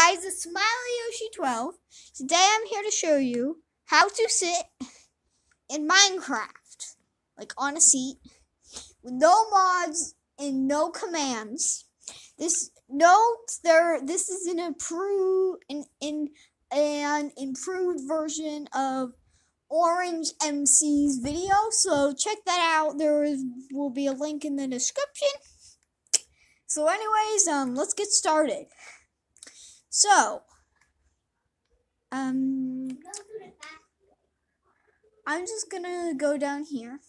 guys, it's Smiley Yoshi 12. Today I'm here to show you how to sit in Minecraft, like on a seat, with no mods and no commands. This note there this is an improved in, in an improved version of Orange MC's video, so check that out. There is, will be a link in the description. So anyways, um let's get started. So, um, I'm just gonna go down here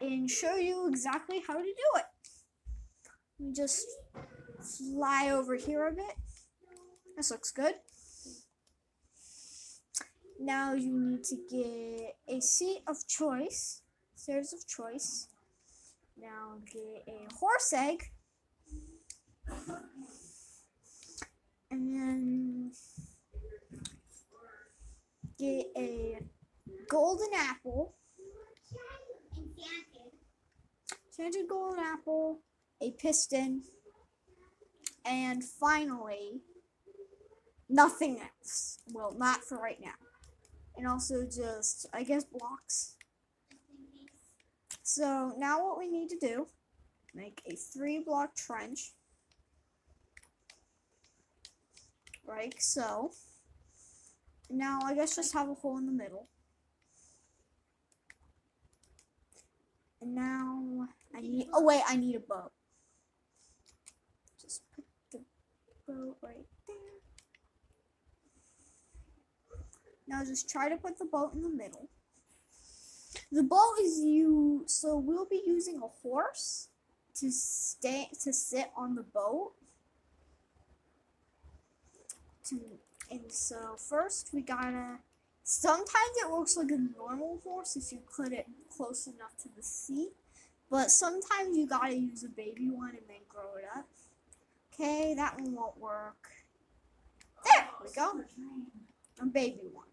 and show you exactly how to do it. Let me just fly over here a bit. This looks good. Now you need to get a seat of choice, stairs of choice. Now get a horse egg and then get a golden apple, enchanted golden apple, a piston, and finally, nothing else. Well, not for right now. And also just, I guess, blocks. So now what we need to do, make a three block trench. Like so. Now I guess just have a hole in the middle. And now I need, oh wait, I need a boat. Just put the boat right there. Now just try to put the boat in the middle. The boat is you, so we'll be using a horse to stay, to sit on the boat to, and so first we gotta, sometimes it looks like a normal horse if you put it close enough to the seat, but sometimes you gotta use a baby one and then grow it up. Okay, that one won't work. There we go. A baby one.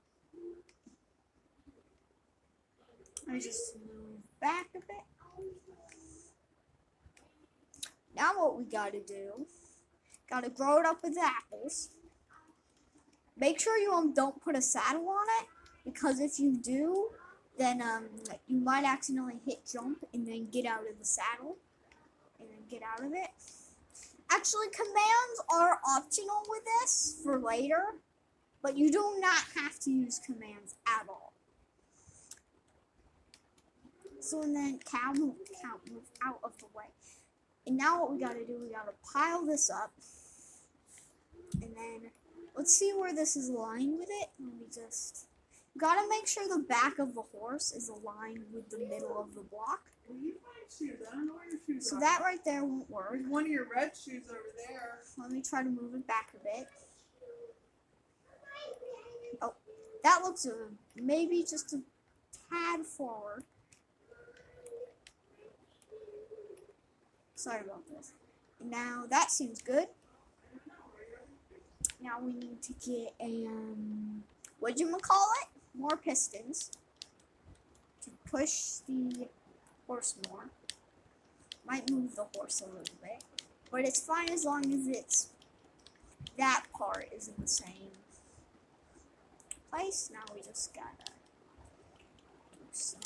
I just move back a bit. Now what we gotta do, gotta grow it up with the apples. Make sure you um, don't put a saddle on it because if you do, then um, you might accidentally hit jump and then get out of the saddle and then get out of it. Actually, commands are optional with this for later, but you do not have to use commands at all. So and then cow move, cow move out of the way. And now what we gotta do, we gotta pile this up. And then Let's see where this is aligned with it. Let me just... Gotta make sure the back of the horse is aligned with the middle of the block. Are you my shoes? I don't know where your shoes are. So that right there won't work. There's one of your red shoes over there. Let me try to move it back a bit. Oh, that looks uh, maybe just a tad forward. Sorry about this. Now that seems good. Now we need to get a, um, what you call it? More pistons to push the horse more. Might move the horse a little bit, but it's fine as long as it's that part is in the same place. Now we just gotta do some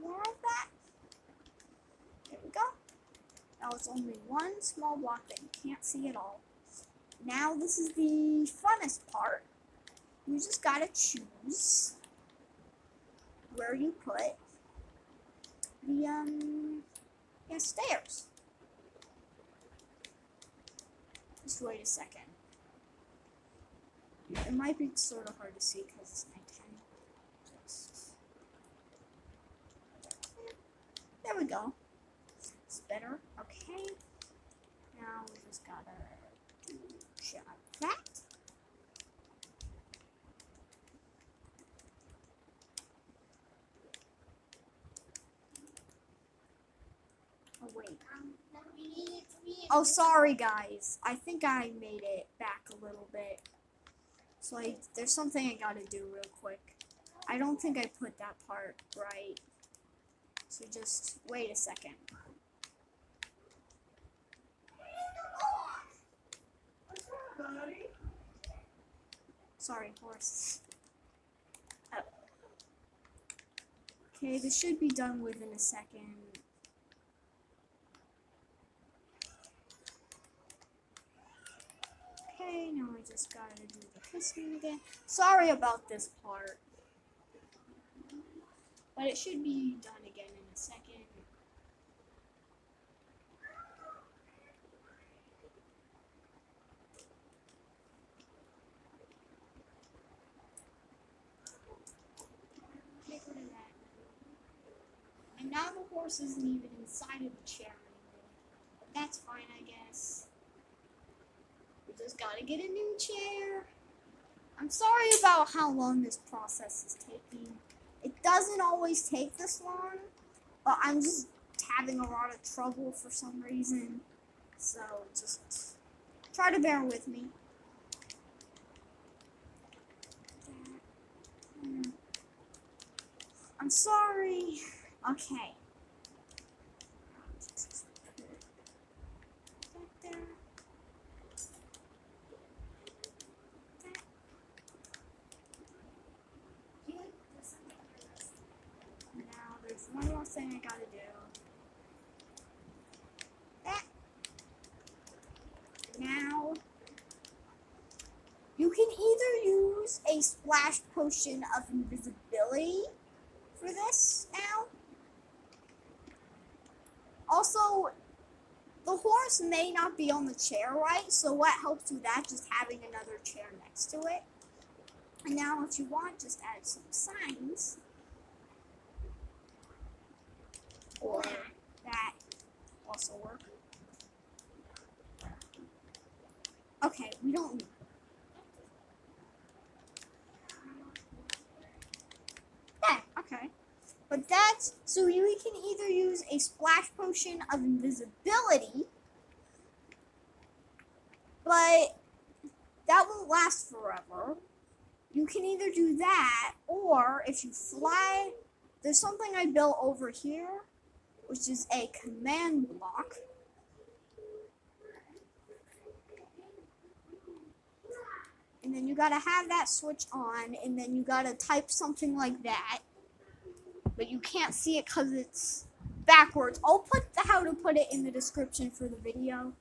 more of that. There we go. Now it's only one small block that you can't see at all. Now this is the funnest part. You just gotta choose where you put the um yeah, stairs. Just wait a second. It might be sort of hard to see because it's nighttime. Just there we go. It's better. Okay. Now we just gotta that. Oh, wait. Oh, sorry, guys. I think I made it back a little bit. So I, there's something I gotta do real quick. I don't think I put that part right. So just wait a second. Sorry, horse. Oh. Okay, this should be done within a second. Okay, now I just gotta do the piston again. Sorry about this part. But it should be done again in a second. Get rid of that. And now the horse isn't even inside of the chair anymore. But that's fine, I guess. We just gotta get a new chair. I'm sorry about how long this process is taking. It doesn't always take this long, but I'm just having a lot of trouble for some reason. So just try to bear with me. Hmm. I'm sorry. Okay. Back there. Now there's one more thing I gotta do. That. Now you can either use a splash potion of invisibility for this now. Also, the horse may not be on the chair right, so what helps with that? Just having another chair next to it. And now, if you want, just add some signs. Or that also work. Okay, we don't. Yeah, okay. But that's so you can either use a splash potion of invisibility, but that won't last forever. You can either do that, or if you fly, there's something I built over here, which is a command block. And then you gotta have that switch on, and then you gotta type something like that. But you can't see it because it's backwards. I'll put the how to put it in the description for the video.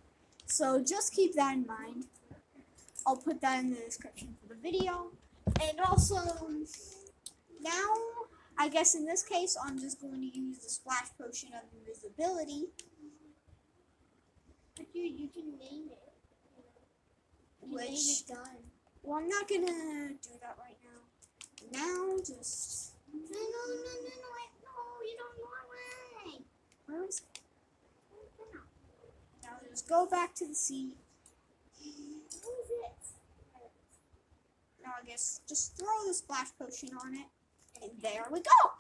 So just keep that in mind. I'll put that in the description for the video. And also, now, I guess in this case, I'm just going to use the splash potion of invisibility. But you, you can name it. You Which- name it done. Well, I'm not gonna do that right now. Now, just No, no, no, no, no, wait, no, you don't know why. where is it? Now, just go back to the seat. Who is it? Now, I guess just throw the splash potion on it, and there we go.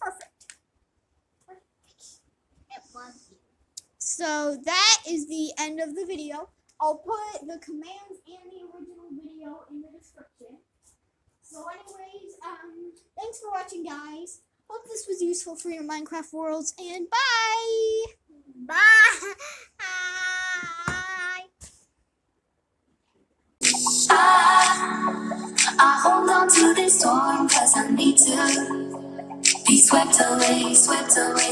Perfect. It was. So that is the end of the video. I'll put the commands and the original video in the description. So anyways, um, thanks for watching guys. Hope this was useful for your Minecraft worlds and bye! Bye. I hold on to this storm cause I need to be swept away, swept away.